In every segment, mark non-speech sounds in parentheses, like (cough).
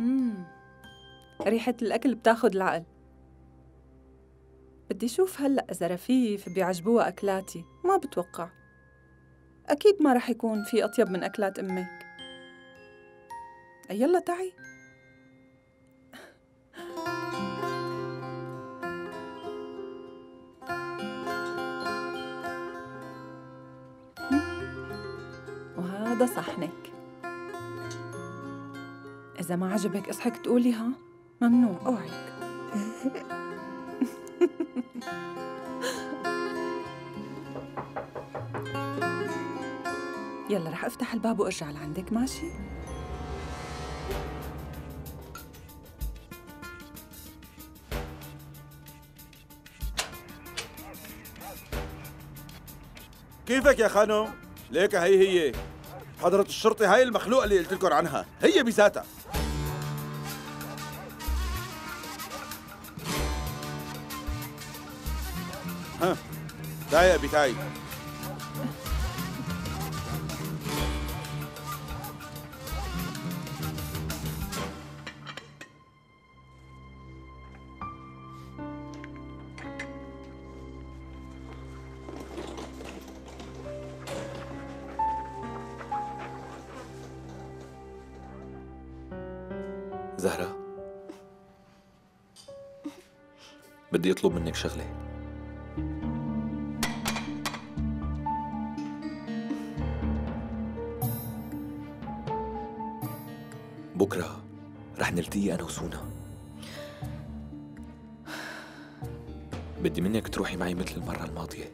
مم. ريحة الأكل بتاخد العقل. بدي شوف هلأ إذا رفيف بيعجبوها أكلاتي ما بتوقع. أكيد ما رح يكون في أطيب من أكلات أمك. يلا تعي. (laughs) وهذا صحنك. إذا ما عجبك اصحك تقولي ها. ممنوع اوعك (laughs) يلا رح أفتح الباب وأرجع لعندك ماشي؟ كيفك يا خانم؟ ليك هي هي. حضرة الشرطي هاي المخلوقة اللي قلت لكم عنها. هي بذاتها. ابي تعي زهرة بدي أطلب منك شغلة. بكرة رح نلتقي أنا وسونا. بدي منك تروحي معي مثل المرة الماضية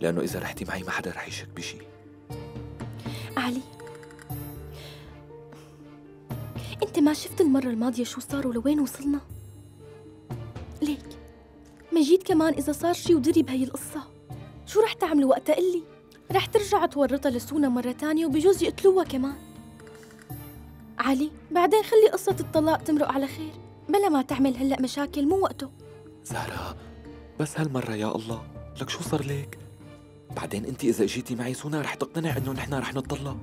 لأنه إذا رحتي معي ما حدا رح يشك بشي. علي أنت ما شفت المرة الماضية شو صار ولوين وصلنا؟ ليك مجيد كمان إذا صار شي ودري بهي القصة. شو رح تعملوا وقتها؟ قلي؟ رح ترجع تورطها لسونا مرة تانية وبجوز يقتلوها كمان. علي بعدين خلي قصة الطلاق تمرق على خير. بلا ما تعمل هلأ مشاكل مو وقته. زهرة بس هالمرة يا الله لك شو صار لك؟ بعدين انت إذا إجيتي معي سونا رح تقتنع إنه نحن رح نتطلق.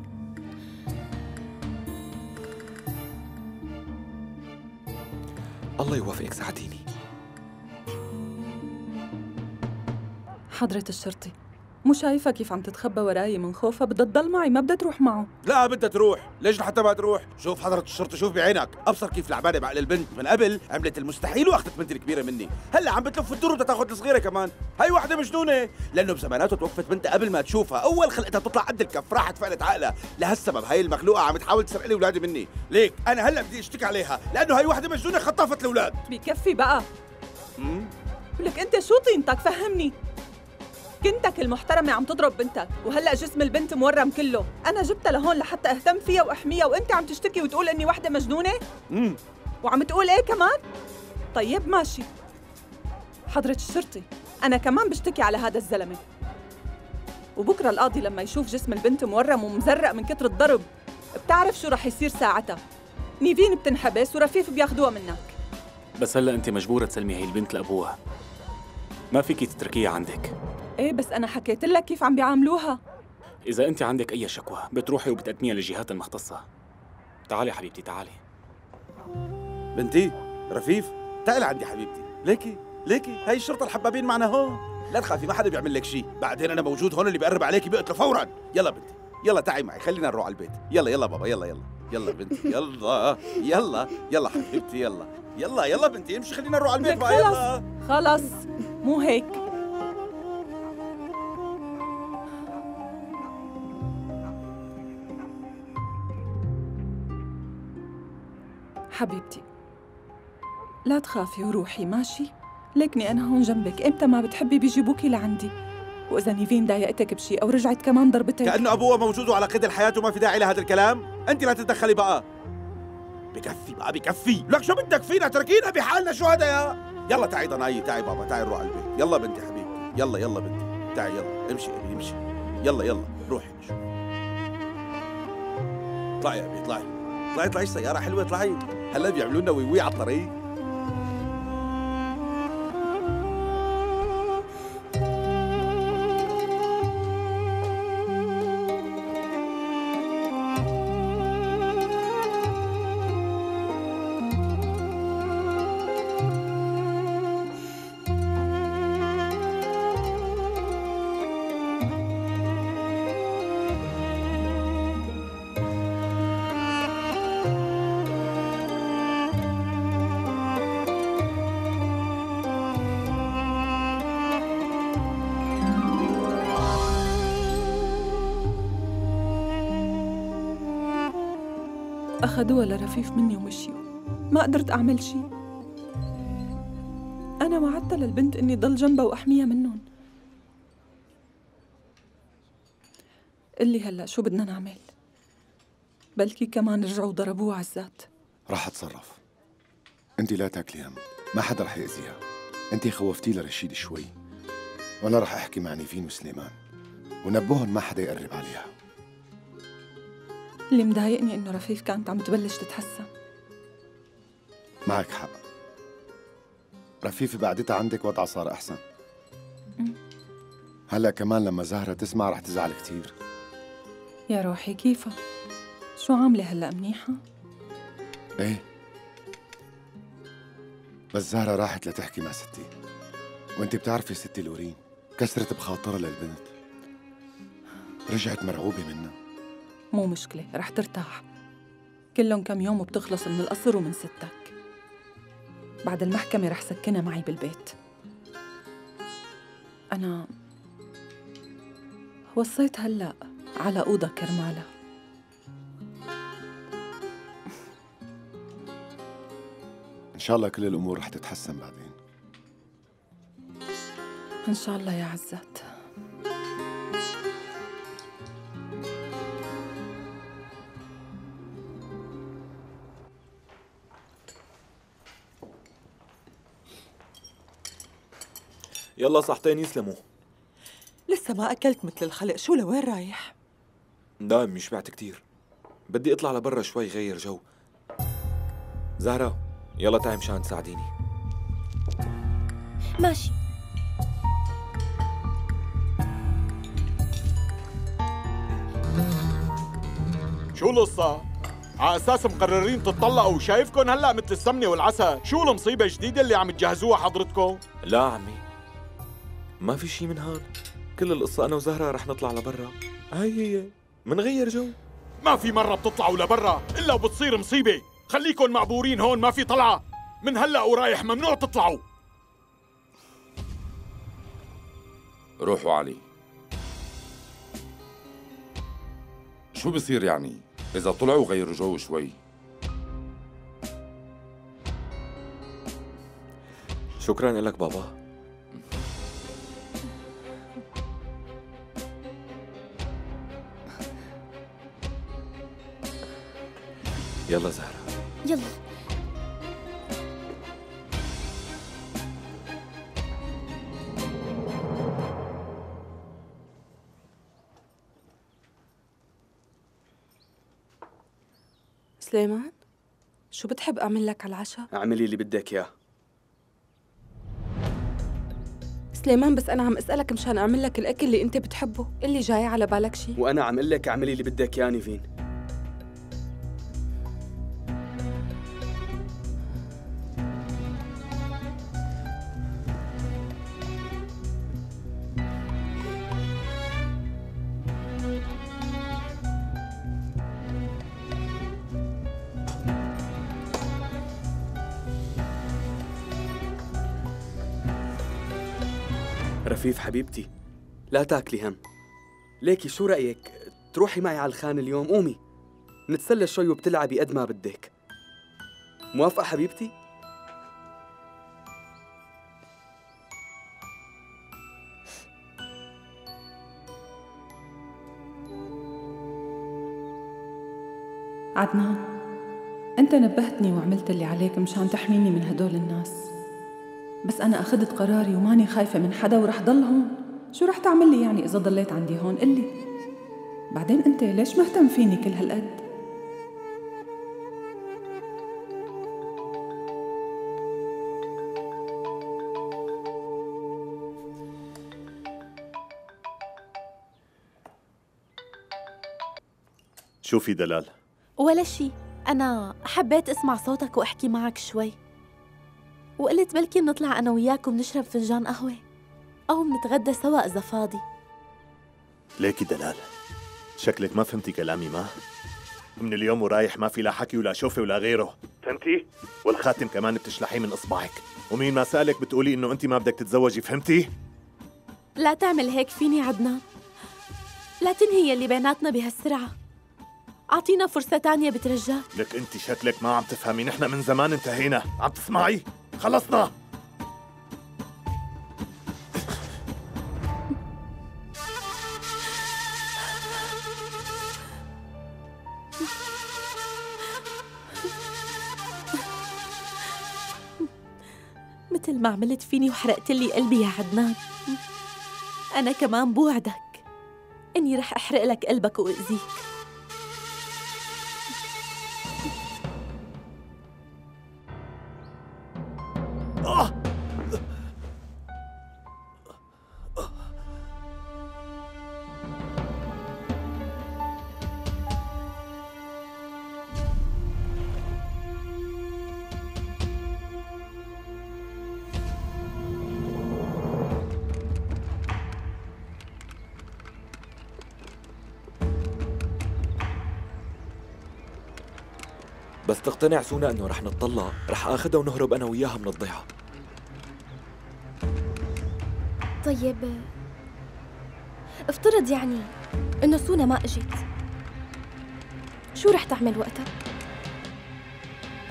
الله يوافقك ساعديني. حضرة الشرطي. مو شايفة كيف عم تتخبى وراي من خوفها؟ بدها تضل معي ما بدها تروح معه. لا بدها تروح. ليش لحتى ما تروح؟ شوف حضرة الشرطة شوف بعينك. أبصر كيف لعبانة بعقل البنت من قبل عملت المستحيل وأخذت بنتي الكبيرة مني. هلأ عم بتلف الدور وبدها تاخذ الصغيرة كمان. هاي وحدة مجنونة لأنه بزماناته توفت بنتها قبل ما تشوفها. أول خلقتها تطلع قد الكف. راحت فعلت عقلها. لهالسبب هاي المخلوقة عم تحاول تسرق لي اولادي مني. ليك أنا هلأ بدي أشتكي عليها. لأنه هاي وحدة مجنونة خطفت الأولاد. بكفي بقى. لك أنت شو طينتك؟ فهمني. كنتك المحترمة عم تضرب بنتك وهلأ جسم البنت مورم كله. أنا جبتها لهون لحتى أهتم فيها وأحميها وأنت عم تشتكي وتقول إني وحدة مجنونة؟ امم وعم تقول إيه كمان؟ طيب ماشي. حضرة الشرطي أنا كمان بشتكي على هذا الزلمة. وبكرة القاضي لما يشوف جسم البنت مورم ومزرق من كتر الضرب بتعرف شو رح يصير ساعتها. نيفين بتنحبس ورفيف بياخدوها منك. بس هلأ أنت مجبورة تسلمي هي البنت لأبوها. ما فيكي تتركيها عندك. إيه بس أنا حكيت لك كيف عم بيعاملوها. إذا أنت عندك أي شكوى بتروحي وبتقدميها للجهات المختصة. تعالي حبيبتي تعالي. بنتي رفيف تعال عندي حبيبتي. ليكي؟ ليكي؟ هاي الشرطة الحبابين معنا هون. لا تخافي ما حدا بيعمل لك شيء بعدين أنا موجود هون اللي بيقرب عليكي بيقتله فورا. يلا بنتي يلا تعي معي خلينا نروح على البيت. يلا يلا بابا يلا يلا. يلا بنتي يلا يلا يلا حبيبتي يلا. يلا يلا بنتي امشي خلينا نروح على البيت بقى يلا. خلص خلص مو هيك. حبيبتي لا تخافي وروحي ماشي؟ لكني أنا هون جنبك. إمتى ما بتحبي بيجيبوكي لعندي. وإذا نيفين ضايقتك بشي أو رجعت كمان ضربتك. كأنه أبوها موجود وعلى قيد الحياة وما في داعي لهذا الكلام. أنت لا تتدخلي بقى. بكفي بقى بكفي. لك شو بدك فينا؟ تركينا بحالنا. شو هذا يا؟ يلا تعي ضناي تعي بابا تعي نروح على البيت. يلا بنتي حبيبتي. يلا يلا بنتي. تعي يلا. امشي أبي امشي. يلا يلا. روحي شو اطلعي يا أبي اطلعي. اطلعي اطلعي. السيارة حلوة؟ اطلعي. هلا بيعملوا لنا وي وي على الطريق. أخذوها لرفيف مني ومشيوا ما قدرت أعمل شيء أنا وعدتها للبنت إني ضل جنبها وأحميها منهم. قلي هلا شو بدنا نعمل؟ بلكي كمان رجعوا ضربوها عزات راح أتصرف. انت لا تاكلي هم. ما حدا رح يأذيها. انت خوفتي لرشيد شوي. وأنا رح أحكي مع نيفين وسليمان ونبهن ما حدا يقرب عليها. اللي مضايقني إنه رفيف كانت عم تبلش تتحسن. معك حق. رفيفة بعدتها عندك وضعها صار أحسن. هلأ كمان لما زهرة تسمع رح تزعل كتير. يا روحي كيفها شو عاملة هلأ منيحة؟ إيه. بس زهرة راحت لتحكي مع ستي. وأنت بتعرفي ستي لورين كسرت بخاطرها للبنت. رجعت مرعوبة منها. مو مشكلة رح ترتاح. كلهم كم يوم وبتخلص من القصر ومن ستك. بعد المحكمة رح سكنها معي بالبيت. أنا وصيت هلأ على أوضة كرمالها إن شاء الله كل الأمور رح تتحسن بعدين. إن شاء الله يا عزات يلا صحتين يسلموا لسه ما أكلت مثل الخلق. شو لوين رايح؟ لا مش بعت كتير. بدي اطلع لبرا شوي غير جو. زهرة يلا تعي مشان تساعديني. ماشي. شو القصة؟ على أساس مقررين تتطلقوا وشايفكم هلأ مثل السمنة والعسل، شو المصيبة الجديدة اللي عم تجهزوها حضرتكم؟ لا عمي. ما في شي من هاد. كل القصة أنا وزهرة رح نطلع لبرا. هاي هي. منغير جو. ما في مرة بتطلعوا لبرا إلا وبتصير مصيبة، خليكن معبورين هون ما في طلعة، من هلا ورايح ممنوع تطلعوا. روحوا علي. شو بصير يعني؟ إذا طلعوا غيروا جو شوي. شكرا لك بابا. يلا زهرة يلا سليمان شو بتحب أعمل لك على العشاء؟ أعملي اللي بدك إياه سليمان بس أنا عم أسألك مشان أعمل لك الأكل اللي أنت بتحبه، اللي جاي على بالك شي؟ وأنا عم أقول لك أعملي اللي بدك إياه نيفين رفيف حبيبتي لا تاكلي هم. ليكي شو رأيك؟ تروحي معي على الخان اليوم قومي. نتسلى شوي وبتلعبي قد ما بدك. موافقة حبيبتي؟ عدنان أنت نبهتني وعملت اللي عليك مشان تحميني من هدول الناس. بس أنا أخذت قراري وماني خايفة من حدا ورح ضل هون شو رح تعمل لي يعني إذا ضليت عندي هون؟ قلي بعدين أنت ليش مهتم فيني كل هالقد؟ شوفي دلال؟ ولا شي. أنا حبيت أسمع صوتك وأحكي معك شوي. وقلت بلكي بنطلع أنا وياك وبنشرب فنجان قهوة أو بنتغدى سوا إذا فاضي. ليكي دلال شكلك ما فهمتي كلامي ما؟ من اليوم ورايح ما في لا حكي ولا شوفي ولا غيره. فهمتي؟ والخاتم كمان بتشلحيه من إصبعك. ومين ما سألك بتقولي إنه انت ما بدك تتزوجي فهمتي؟ لا تعمل هيك فيني عدنان. لا تنهي اللي بيناتنا بهالسرعة. أعطينا فرصة تانية بترجاك لك انت شكلك ما عم تفهمي نحن من زمان انتهينا. عم تسمعي؟ خلصنا. مثل ما عملت فيني وحرقت لي قلبي يا عدنان. أنا كمان بوعدك إني رح أحرق لك قلبك وأذيك. تقتنع سونا انه رح نتطلق رح آخذها ونهرب أنا وياها من الضيعة. طيب افترض يعني إنه سونا ما إجت شو رح تعمل وقتها؟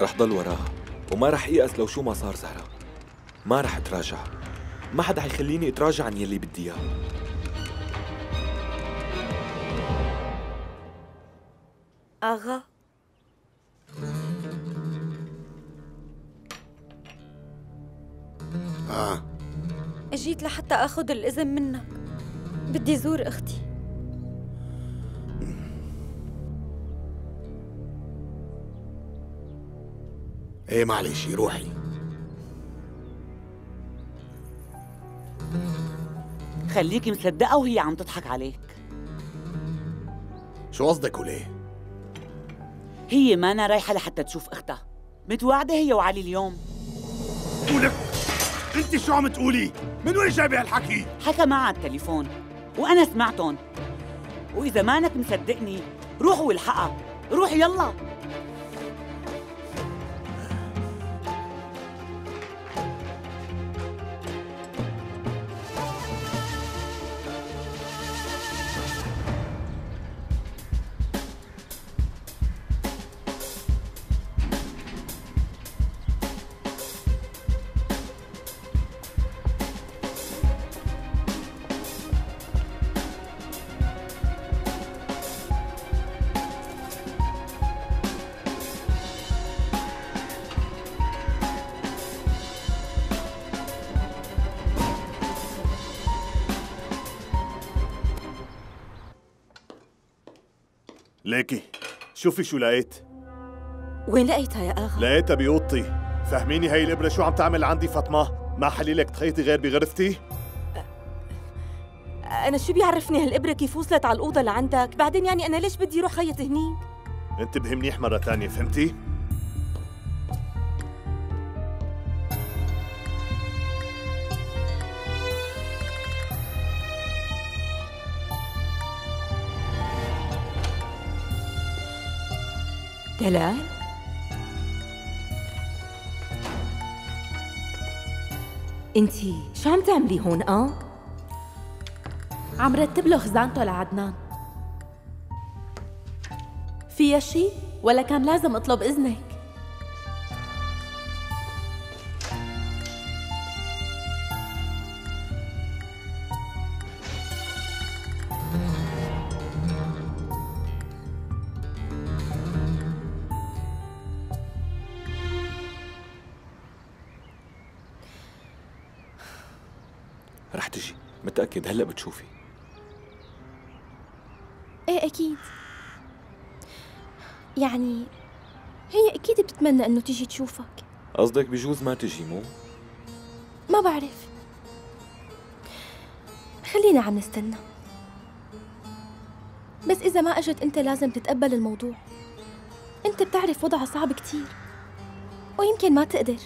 رح ضل وراها وما رح يأس لو شو ما صار زهرة. ما رح اتراجع ما حدا حيخليني أتراجع عن يلي بدي إياه. آغا آه. أجيت لحتى آخذ الإذن منك. بدي زور أختي. إيه معلش روحي. خليكي مصدقة وهي عم تضحك عليك. شو قصدك وليه؟ هي مانا رايحة لحتى تشوف أختها. متواعدة هي وعلي اليوم. ولك انت شو عم تقولي؟ من وين جايبة هالحكي؟ حكى معها التليفون وأنا سمعتهم وإذا مانك مصدقني روح والحقها روح يلا ليكي شوفي شو لقيت. وين لقيتها يا اغا؟ لقيتها بأوضتي. فهميني هاي الإبرة شو عم تعمل عندي فاطمة؟ ما حليلك تخيطي غير بغرفتي؟ أنا شو بيعرفني هالابره كيف وصلت على الأوضة لعندك؟ بعدين يعني أنا ليش بدي أروح خيط هنيك انتبهي منيح مرة تانية فهمتي؟ دلال انتي شو عم تعملي هون آه؟ عم رتب له خزانته لعدنان فيها شي؟ ولا كان لازم اطلب إذنك؟ متأكد هلا بتشوفي. إيه أكيد. يعني هي أكيد بتتمنى إنه تيجي تشوفك. قصدك بجوز ما تجي مو؟ ما بعرف. خلينا عم نستنى. بس إذا ما أجت أنت لازم تتقبل الموضوع. أنت بتعرف وضعها صعب كتير. ويمكن ما تقدر.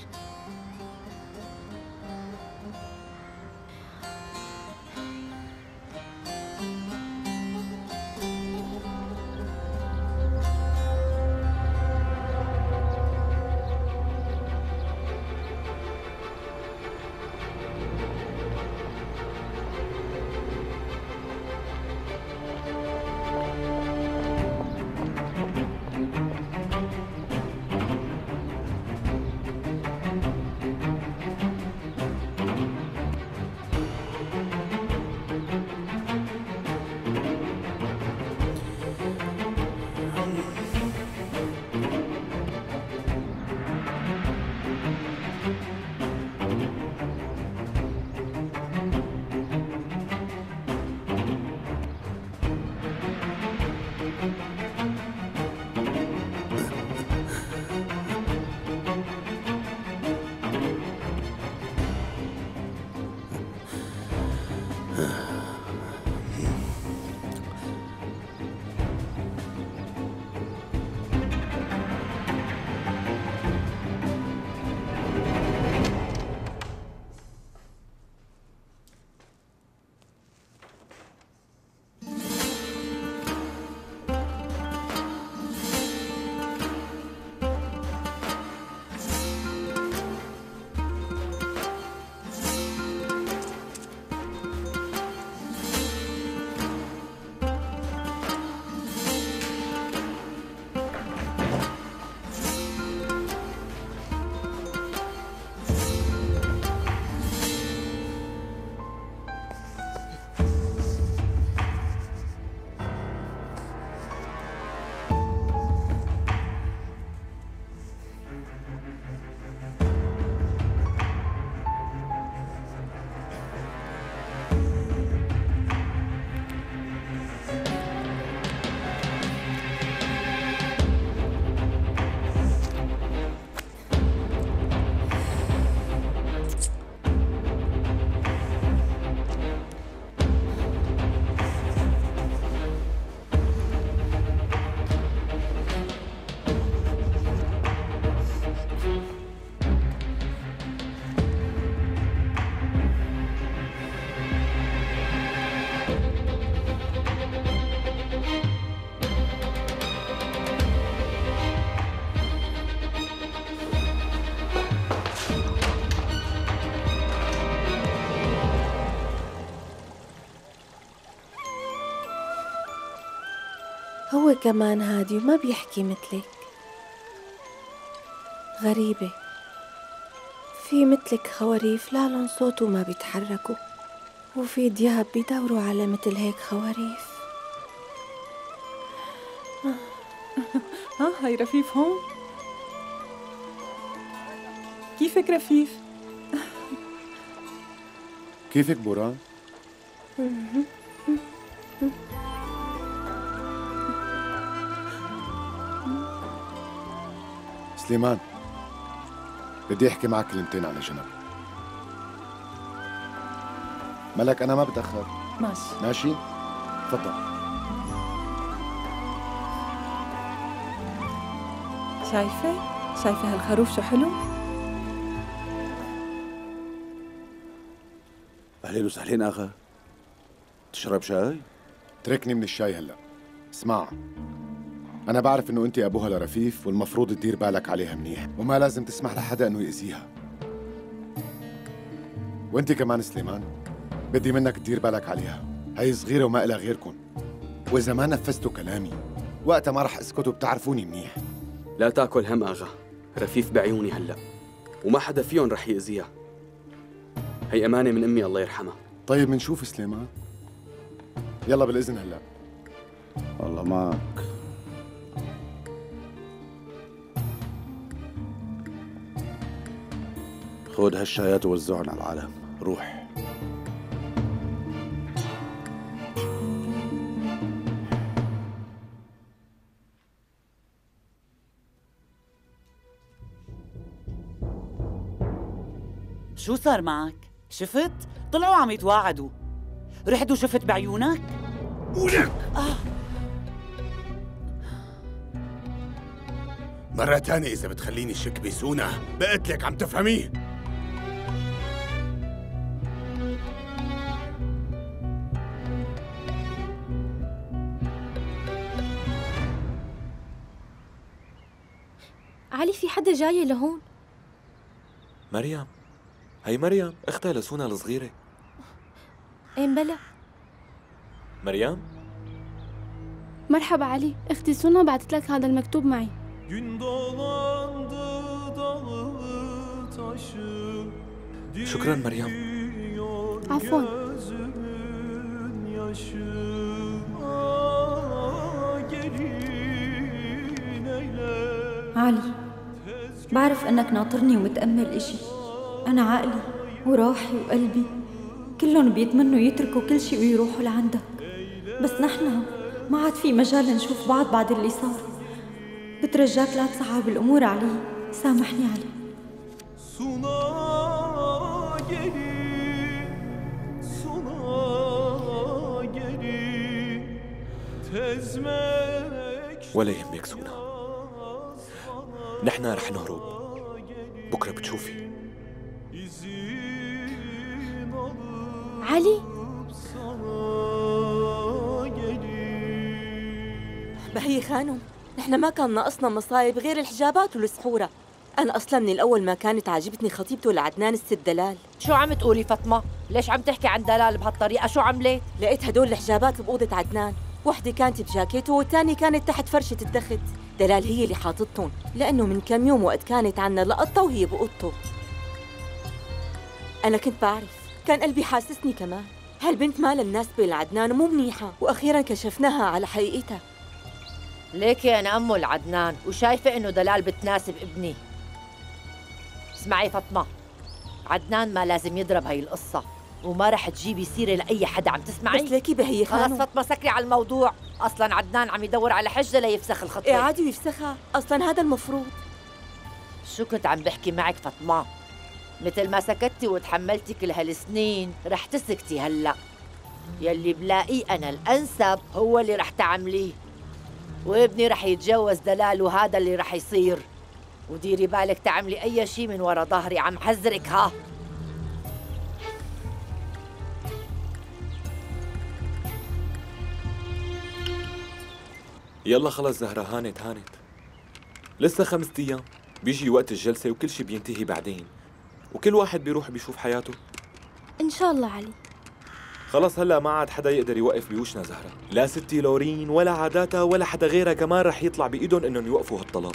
هو كمان هادي وما بيحكي مثلك. غريبة. في مثلك خواريف لا لهم صوت وما بيتحركوا. وفي دياب بيدوروا على مثل هيك خواريف. (laughs) ها هاي رفيف هون. كيفك رفيف؟ كيفك بوران؟ (laughs) سليمان بدي أحكي معك كلمتين على جنب. ملك أنا ما بتأخر. ماشي. ماشي؟ تفضل. شايفة؟ شايفة هالخروف شو حلو؟ أهلين وسهلين اخا تشرب شاي؟ تركني من الشاي هلأ. اسمع. أنا بعرف إنه أنت أبوها لرفيف والمفروض تدير بالك عليها منيح وما لازم تسمح لحدا إنه يأذيها. وأنت كمان سليمان بدي منك تدير بالك عليها. هي صغيرة وما إلها غيركم وإذا ما نفذتوا كلامي وقتها ما رح أسكت وبتعرفوني منيح. لا تأكل هم آغا. رفيف بعيوني هلأ. وما حدا فيهم رح يأذيها. هي أمانة من أمي الله يرحمها. طيب منشوف سليمان؟ يلا بالإذن هلأ. والله معك خذ هالشايات ووزعهم على العالم روح شو صار معك؟ شفت؟ طلعوا عم يتواعدوا رحت وشفت بعيونك؟ ولك آه. مرة تانية إذا بتخليني شك بسونا بقتلك عم تفهمي؟ علي في حدا جاي لهون؟ مريم. هي مريم اختها لسونا الصغيرة. إيه بلا مريم؟ مرحبا علي أختي سونا بعثت لك هذا المكتوب معي. شكرا مريم. عفوا. علي بعرف أنك ناطرني ومتأمل إشي. أنا عقلي وروحي وقلبي. كلهم بيتمنوا يتركوا كل شيء ويروحوا لعندك. بس نحن ما عاد في مجال نشوف بعض بعد اللي صار. بترجاك لا تصعب الأمور علي. سامحني علي. ولا يهمك سونا. نحن رح نهرب. بكرة بتشوفي. علي؟ بهي خانم؟ نحن ما كان ناقصنا مصايب غير الحجابات والسحورة. أنا أصلا من الأول ما كانت عاجبتني خطيبته لعدنان الست دلال. شو عم تقولي فاطمة؟ ليش عم تحكي عن دلال بهالطريقة؟ شو عملت؟ لقيت هدول الحجابات بأوضة عدنان. وحدة كانت بجاكيته والتانية كانت تحت فرشة التخت دلال هي اللي حاطتهم لأنه من كم يوم وقت كانت عنا لقطة وهي بأوضته أنا كنت بعرف كان قلبي حاسسني كمان. هالبنت مالها مناسبة لعدنان ومو منيحة وأخيرا كشفناها على حقيقتها. ليكي أنا أمه لعدنان وشايفة إنه دلال بتناسب ابني. اسمعي فاطمة عدنان ما لازم يضرب هاي القصة. وما رح تجيبي سيرة لأي حدا عم تسمعي؟ بس ليكي بهي خلص خانم فاطمة سكري على الموضوع. أصلا عدنان عم يدور على حجة ليفسخ الخطة إيه عادي ويفسخها أصلا هذا المفروض. شو كنت عم بحكي معك فاطمة؟ مثل ما سكتي وتحملتي كل هالسنين رح تسكتي هلأ. يلي بلاقيه أنا الأنسب هو اللي رح تعمليه. وابني رح يتجوز دلال وهذا اللي رح يصير. وديري بالك تعملي أي شي من ورا ظهري عم حذرك ها؟ يلا خلص زهرة هانت هانت. لسه خمسة أيام. بيجي وقت الجلسة وكل شي بينتهي بعدين. وكل واحد بيروح بيشوف حياته. إن شاء الله علي. خلص هلا ما عاد حدا يقدر يوقف بوشنا زهرة. لا ستي لورين ولا عاداتها ولا حدا غيرها كمان رح يطلع بإيدهم إنهم يوقفوا هالطلب.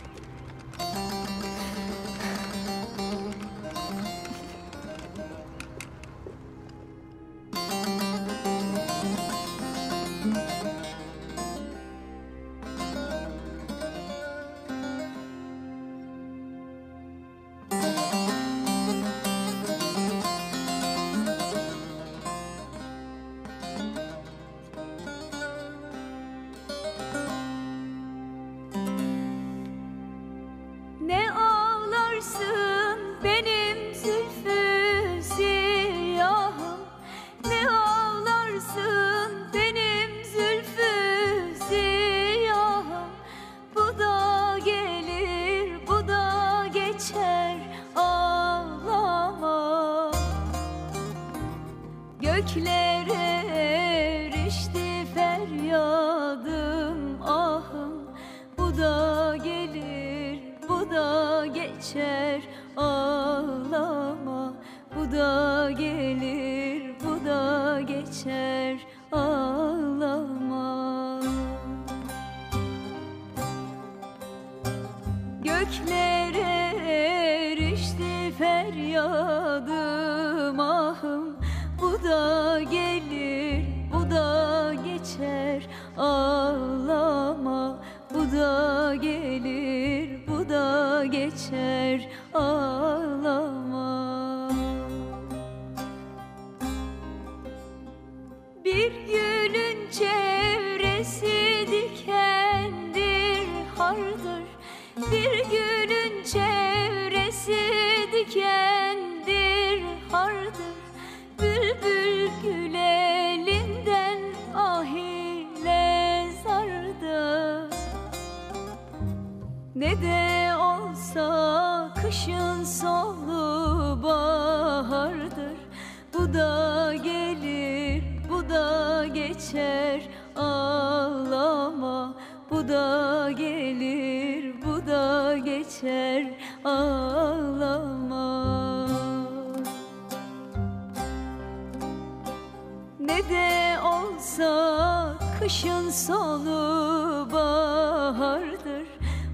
Ağlama. Bu da gelir bu da geçer geçer ağlama. Bu da gelir, bu da geçer ağlama. Ne de olsa kışın sonu bahardır.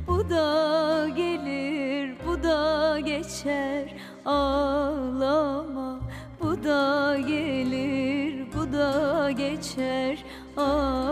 Bu da gelir, bu da geçer ağlama. Bu da gelir, geçer. Ah.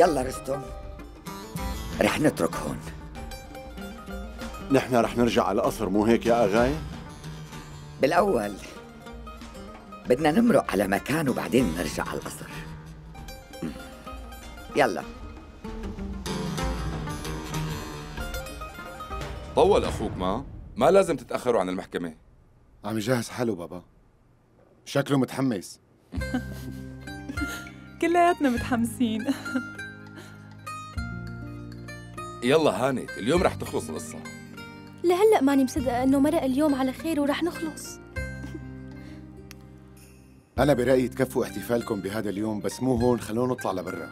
يلا رستم رح نترك هون. نحن رح نرجع على القصر مو هيك يا أغاية؟ بالأول بدنا نمرق على مكان وبعدين نرجع على القصر. يلا. طول أخوك ما؟ ما لازم تتأخروا عن المحكمة. عم يجهز حاله بابا. شكله متحمس. (laughs) كلياتنا متحمسين. (laughs) يلا هانت اليوم رح تخلص القصة. لهلأ ماني مصدقة إنه مرق اليوم على خير ورح نخلص. (laughs) أنا برأيي تكفوا احتفالكم بهذا اليوم بس مو هون خلونا نطلع لبرا.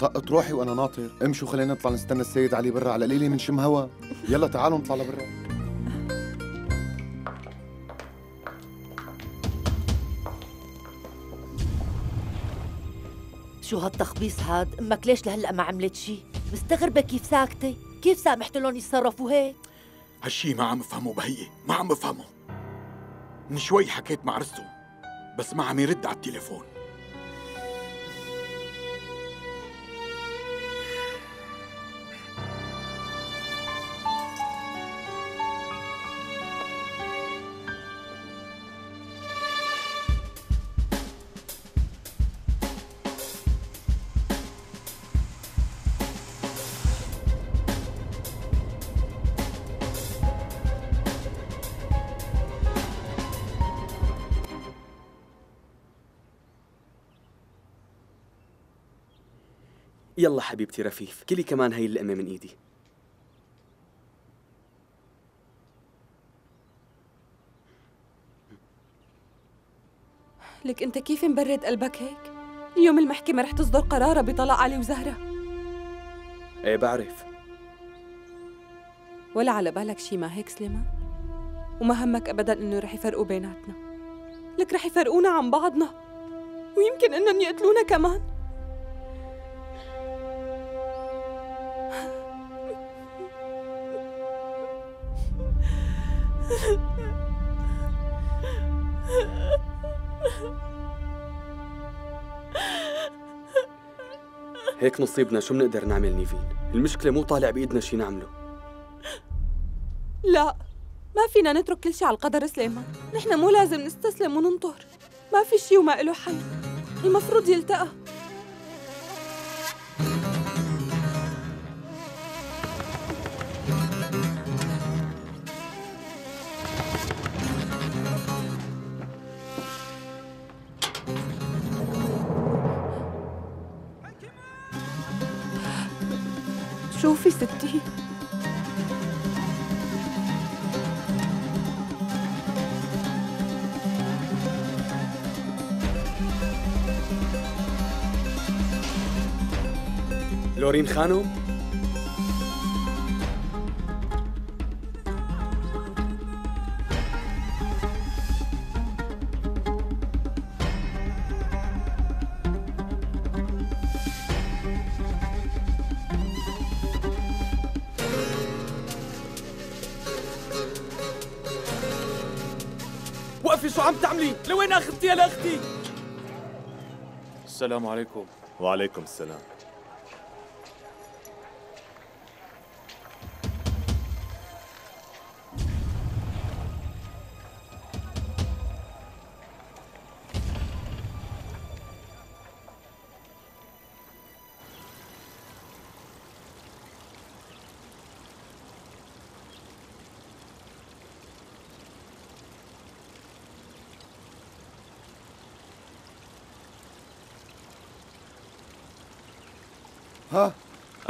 طقت روحي وأنا ناطر. امشوا خلينا نطلع نستنى السيد علي برا على قليلة من شم هوا. يلا تعالوا نطلع لبرا. شو هالتخبيص هاد؟ أمك ليش لهلأ ما عملت شي؟ مستغربة كيف ساكتة؟ كيف سامحت لهم يتصرفوا هيك؟ هالشي ما عم افهمه بهية ما عم افهمه. من شوي حكيت مع رستم بس ما عم يرد على التليفون. يلا حبيبتي رفيف كلي كمان هي اللقمة من إيدي. لك أنت كيف مبرد قلبك هيك؟ اليوم المحكمة رح تصدر قرارها بطلاق علي وزهرة. إيه بعرف. ولا على بالك شي ما هيك سليمان؟ وما همك ابدا إنه رح يفرقوا بيناتنا. لك رح يفرقونا عن بعضنا. ويمكن إنهم يقتلونا كمان. هيك نصيبنا. شو بنقدر نعمل نيفين؟ المشكلة مو طالع بإيدنا شي نعمله. لا ما فينا نترك كل شي على القدر سليمان. نحن مو لازم نستسلم وننطر. ما في شي وما له حل. المفروض يلتقى. شوفي ستي. لورين خانم وقفي شو عم تعملي؟ لوين اخذتي يا لأختي؟ السلام عليكم وعليكم السلام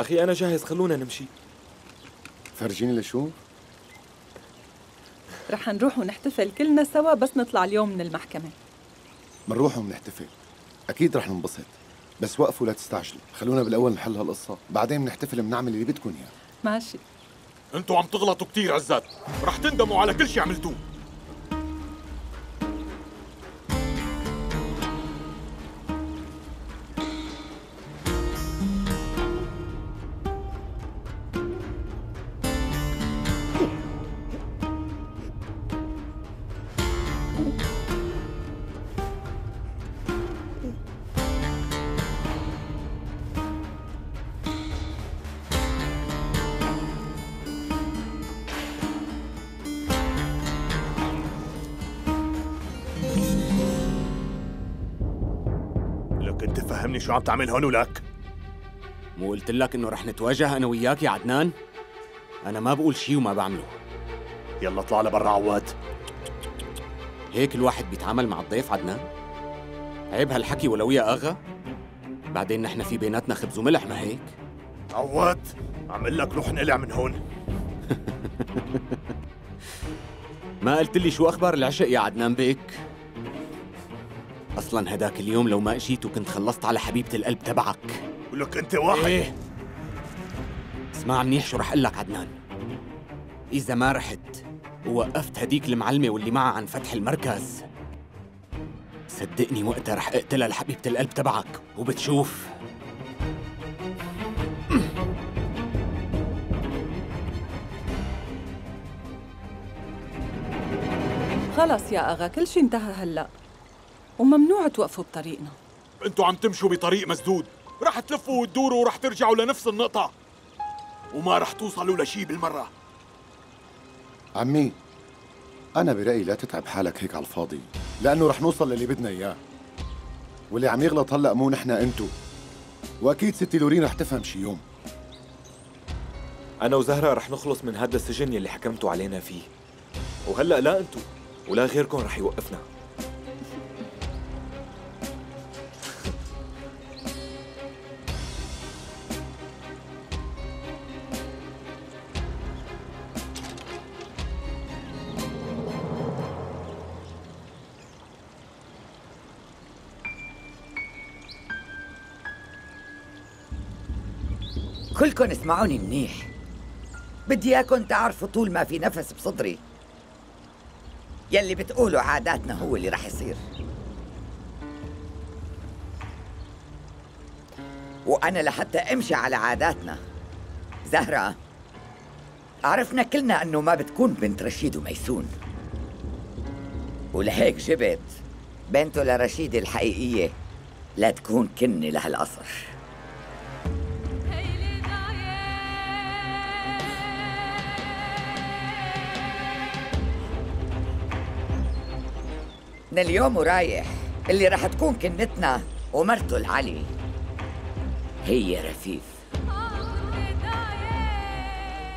أخي أنا جاهز خلونا نمشي. فرجيني لشو؟ رح نروح ونحتفل كلنا سوا بس نطلع اليوم من المحكمة. منروح ومنحتفل أكيد رح ننبسط. بس وقفوا لا تستعجلوا. خلونا بالأول نحل هالقصة. بعدين بنحتفل بنعمل اللي بدكم إياه. ماشي. أنتوا عم تغلطوا كتير عزات. رح تندموا على كل شي عملتوه. شو عم تعمل هون ولك؟ مو قلت لك إنه رح نتواجه أنا وياك يا عدنان؟ أنا ما بقول شي وما بعمله. يلا اطلع لبرا عواد. هيك الواحد بيتعامل مع الضيف عدنان؟ عيب هالحكي ولو يا أغا. بعدين نحن في بيناتنا خبز وملح ما هيك؟ عواد عم لك روح انقلع من هون. (laughs) ما قلت لي شو أخبار العشق يا عدنان بيك؟ أصلا هداك اليوم لو ما أجيت وكنت خلصت على حبيبة القلب تبعك. ولك أنت واحد. إيه. اسمع منيح شو رح أقول لك عدنان. إذا ما رحت ووقفت هديك المعلمة واللي معها عن فتح المركز صدقني وقتها رح أقتلها لحبيبة القلب تبعك وبتشوف. خلص يا أغا كل شي انتهى هلأ. وممنوع توقفوا بطريقنا. أنتوا عم تمشوا بطريق مسدود. رح تلفوا وتدوروا ورح ترجعوا لنفس النقطة. وما رح توصلوا لشي بالمرة. عمي أنا برأيي لا تتعب حالك هيك على الفاضي لأنه رح نوصل للي بدنا إياه. واللي عم يغلط هلأ مو نحن أنتو. وأكيد ستي لورين رح تفهم شي يوم. أنا وزهرة رح نخلص من هذا السجن يلي حكمتوا علينا فيه. وهلأ لا أنتو ولا غيركم رح يوقفنا. كلكن اسمعوني منيح. بدي إياكم تعرفوا طول ما في نفس بصدري. يلي بتقولوا عاداتنا هو اللي رح يصير. وأنا لحتى أمشي على عاداتنا. زهرة عرفنا كلنا أنه ما بتكون بنت رشيد وميسون. ولهيك جبت بنته لرشيد الحقيقية لا تكون كنة لهالقصر. من اليوم ورايح اللي رح تكون كنتنا ومرته العلي. هي رفيف.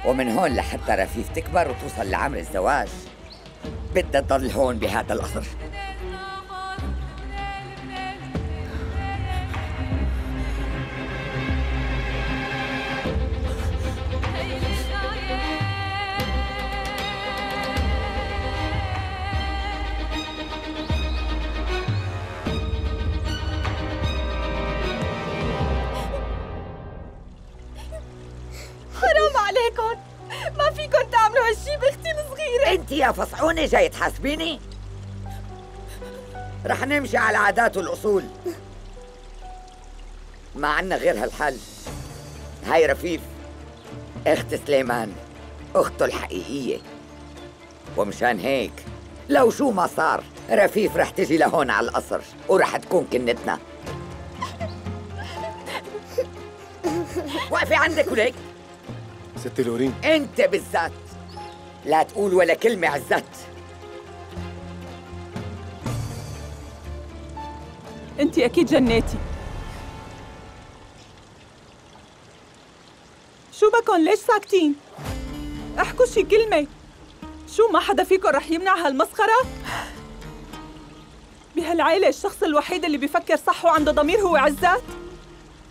ومن هون لحتى رفيف تكبر وتوصل لعمر الزواج. بدها تضل هون بهذا القصر فصعونة جاي تحاسبيني؟ رح نمشي على العادات والأصول ما عنا غير هالحل. هاي رفيف أخت سليمان أخته الحقيقية. ومشان هيك لو شو ما صار رفيف رح تجي لهون على القصر ورح تكون كنتنا. وقفي عندك وليك. ستي لورين. انت بالذات. لا تقول ولا كلمة عزت. انت أكيد جنيتي. شو بكن؟ ليش ساكتين؟ احكوا شي كلمة. شو ما حدا فيكم رح يمنع هالمسخرة؟ بهالعيلة الشخص الوحيد اللي بيفكر صح وعنده ضمير هو عزات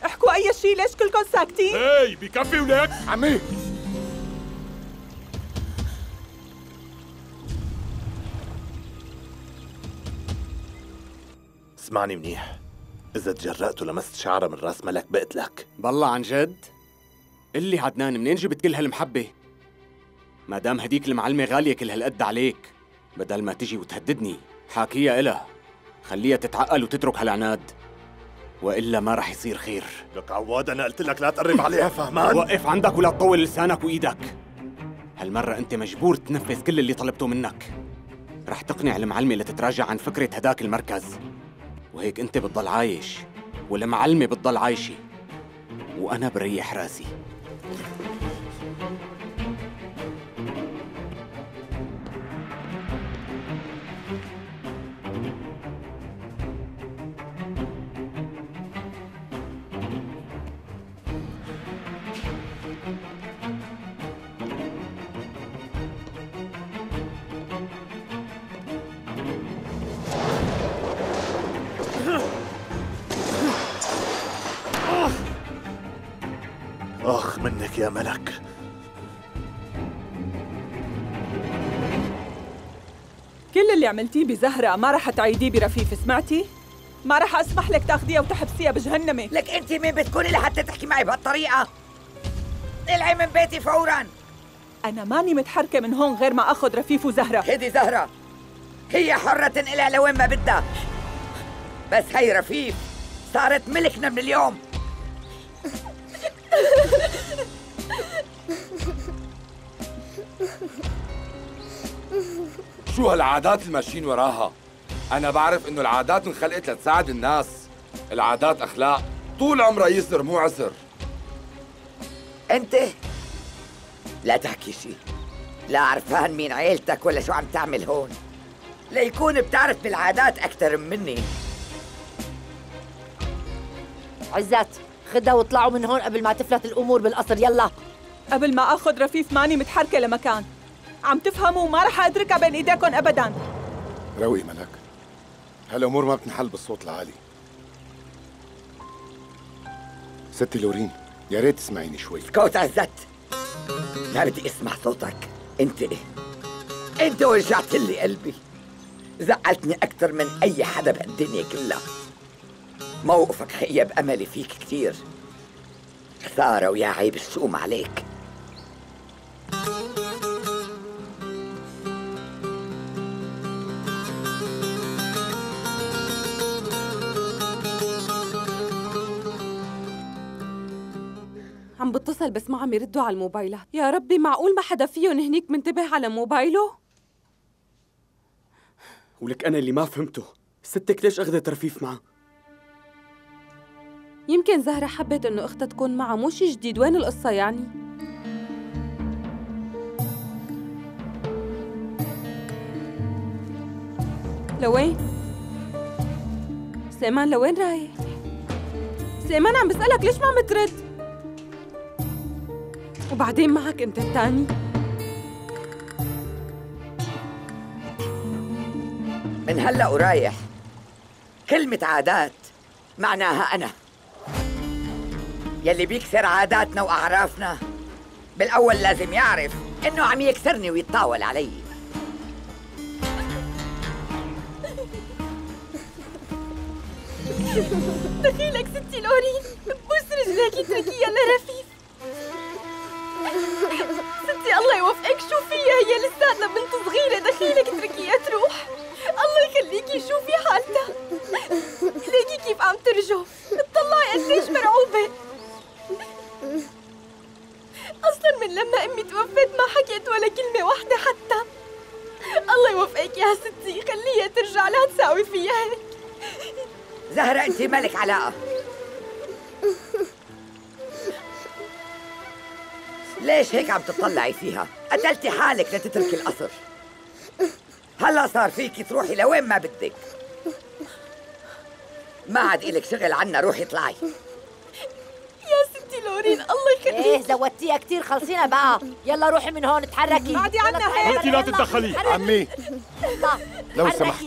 احكوا أي شي ليش كلكم ساكتين؟ هي بكفي ولك عمي. اسمعني منيح. إذا تجرأت ولمست شعرة من رأس ملك بقتلك بالله عن جد؟ قل لي عدنان منين جبت كل هالمحبة؟ ما دام هديك المعلمة غالية كل هالقد عليك بدل ما تجي وتهددني حاكيها إلها. خليها تتعقل وتترك هالعناد. وإلا ما رح يصير خير. لك عواد أنا قلت لك لا تقرب عليها فهمان. وقف عندك ولا تطول لسانك وإيدك. هالمرة أنت مجبور تنفذ كل اللي طلبته منك. رح تقنع المعلمة لتتراجع عن فكرة هداك المركز. وهيك أنت بتضل عايش والمعلمة بتضل عايشة وأنا بريح راسي. يا ملك. كل اللي عملتيه بزهرة ما رح تعيديه برفيف سمعتي؟ ما رح أسمح لك تاخديها وتحبسيها بجهنمي لك أنت مين بتكوني لحتى تحكي معي بهالطريقة؟ طلعي من بيتي فورا. أنا ماني متحركة من هون غير ما أخذ رفيف وزهرة. هدي زهرة. هي حرة تنقلها لوين ما بدها. بس هي رفيف. صارت ملكنا من اليوم. شو هالعادات اللي ماشيين وراها؟ أنا بعرف إنه العادات انخلقت لتساعد الناس. العادات أخلاق. طول عمرها يسر مو عسر. أنت؟ لا تحكي شي. لا عرفان مين عيلتك ولا شو عم تعمل هون. ليكون بتعرف بالعادات أكثر مني. عزات خدها واطلعوا من هون قبل ما تفلت الأمور بالقصر. يلا. قبل ما أخذ رفيف ماني متحركة لمكان. عم تفهموا ما رح أتركها بين إيديكم أبداً. روقي ملك. هالأمور ما بتنحل بالصوت العالي. ستي لورين يا ريت تسمعيني شوي. اسكت عزت. ما بدي أسمع صوتك. أنت أنت وجعت لي قلبي. زعلتني أكثر من أي حدا بهالدنيا كلها. موقفك خيب املي فيك كثير خسارة ويا عيب الشوم عليك. بتصل بس ما عم يردوا على الموبايلات يا ربي معقول ما حدا فيهم هنيك منتبه على موبايله ولك أنا اللي ما فهمته ستك ليش أخذت رفيف معها؟ يمكن زهرة حبت إنه أختها تكون معها مو شي جديد وين القصة يعني لوين؟ سليمان لوين رايح؟ سليمان عم بسألك ليش ما عم ترد؟ وبعدين معك انت التاني. من هلا ورايح. كلمة عادات معناها أنا. يلي بيكسر عاداتنا وأعرافنا بالأول لازم يعرف إنه عم يكسرني ويتطاول علي. دخيلك ستي لورين بوس رجليك اتركيها لرفيف ستي الله يوفقك. شوفيها هي لساتنا بنت صغيرة دخيلك اتركيها تروح. الله يخليكي شوفي حالتها. ليكي كيف عم ترجف اطلعي قديش مرعوبة؟ أصلا من لما أمي توفت ما حكيت ولا كلمة واحدة حتى. الله يوفقك يا ستي. خليها ترجع لا تساوي فيها. هيك زهرة أنت ملك علاقة ليش هيك عم تطلعي فيها؟ قتلتي حالك لتتركي القصر. هلا صار فيكي تروحي لوين ما بدك. ما عاد إلك شغل عنا روحي اطلعي. يا ستي لورين الله يخليك. إيه زودتيها كثير خلصينا بقى. يلا روحي من هون تحركي بعدي عنا هيك. انت لا تتدخلي. عمي. لو سمحت.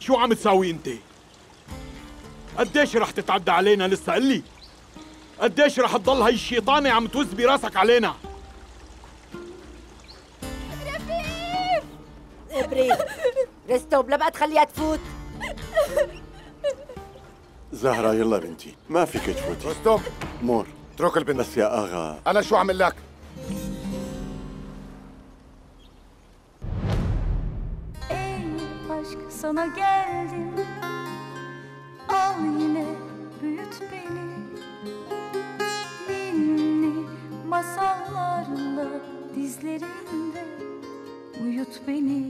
شو عم تساوي أنت؟ قديش رح تتعدى علينا لسه؟ قلي؟ قديش رح تضل هي الشيطانة عم توز براسك علينا؟ ابني رستم لا بقى تخليها تفوت. زهرة يلا بنتي. ما فيك تفوتي. رستم مو. اترك البنت. بس يا آغا. أنا شو عمل لك؟ Aşk sana geldim Al yine büyüt beni. Masallarla dizlerinde. Uyut beni